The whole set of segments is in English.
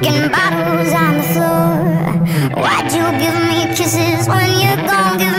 broken bottles on the floor. Why'd you give me kisses when you're gone?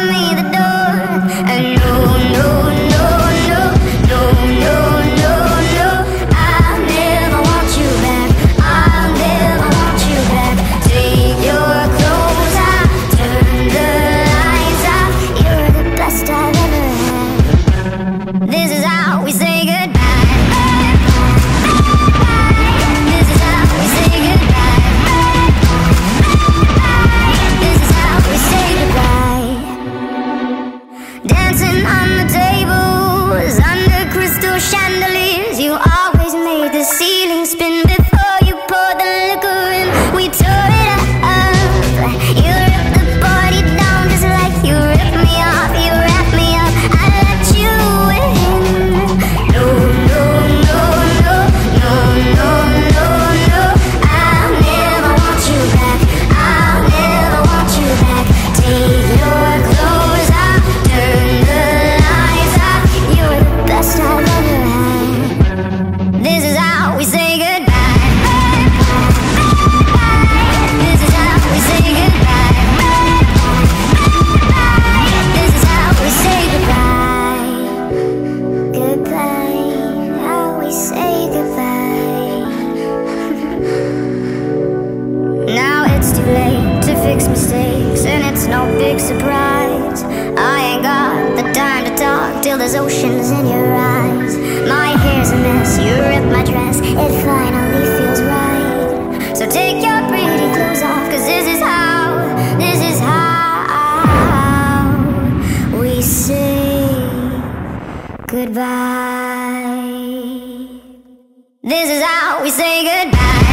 mistakes, and it's no big surprise. I ain't got the time to talk till there's oceans in your eyes. My hair's a mess, you ripped my dress, it finally feels right. So take your pretty clothes off, cause this is how, this is how we say goodbye. This is how we say goodbye.